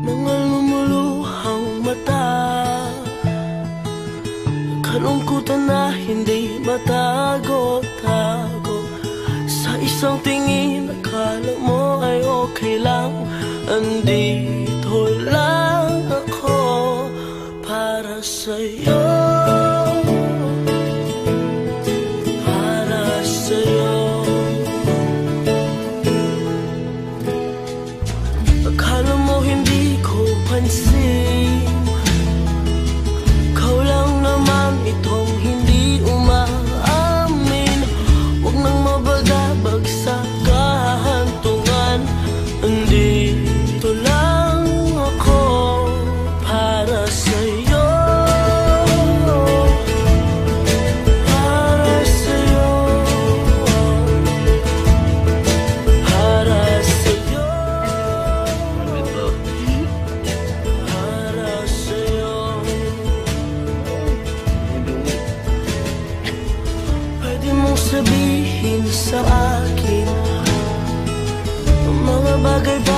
Mga lumuluhang mata Kalungkutan na hindi matago-tago. Sa isang tingin akala mo ay okay lang. Andito lang ako para sa'yo sa akin. Mga bagay-bagay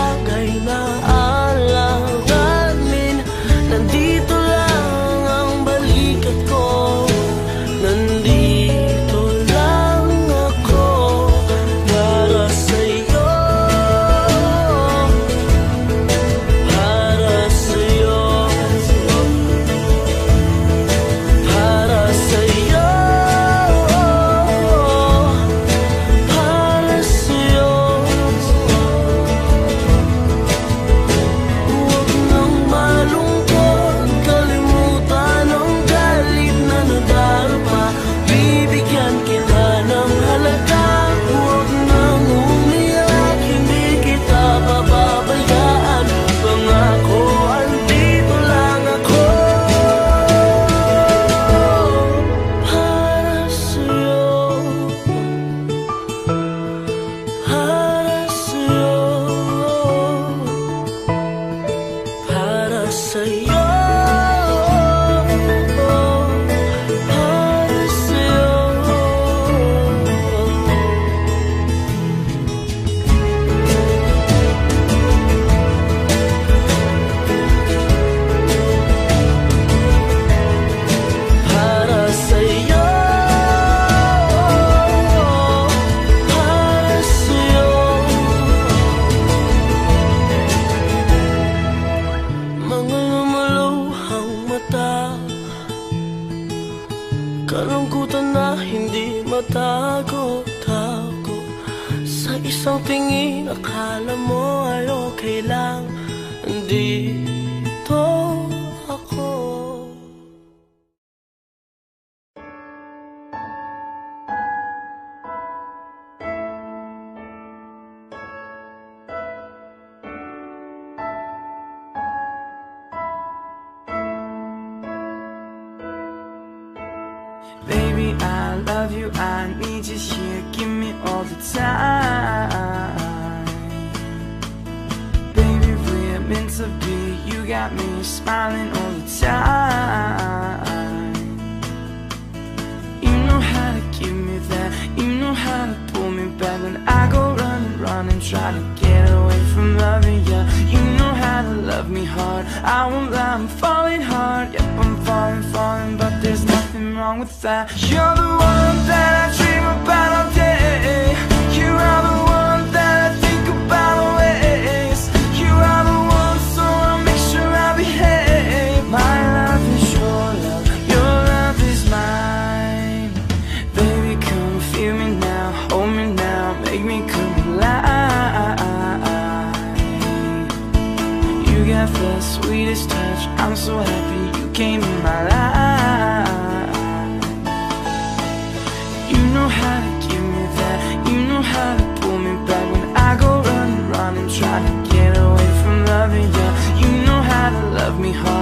soy mata. Kalungkutan na hindi matago-tago Sa isang tingin akala mo ay okay lang. Andito ako Baby, I love you, I need you here, give me all the time. Baby, we're meant to be, you got me smiling all the time. You know how to give me that, you know how to pull me back when I go running, running, try to get away from loving you. You know how to love me hard, I won't lie, I'm falling hard, yep, I'm falling, falling, but nothing wrong with that. You're the one that I dream about all day. You are the one that I think about always. You are the one, so I'll make sure I behave. My love is your love, your love is mine. Baby, come feel me now, hold me now, make me come alive. You got the sweetest touch, I'm so happy you came in my life. Know how to give me that, you know how to pull me back when I go running, running, trying to get away from loving you. You know how to love me hard,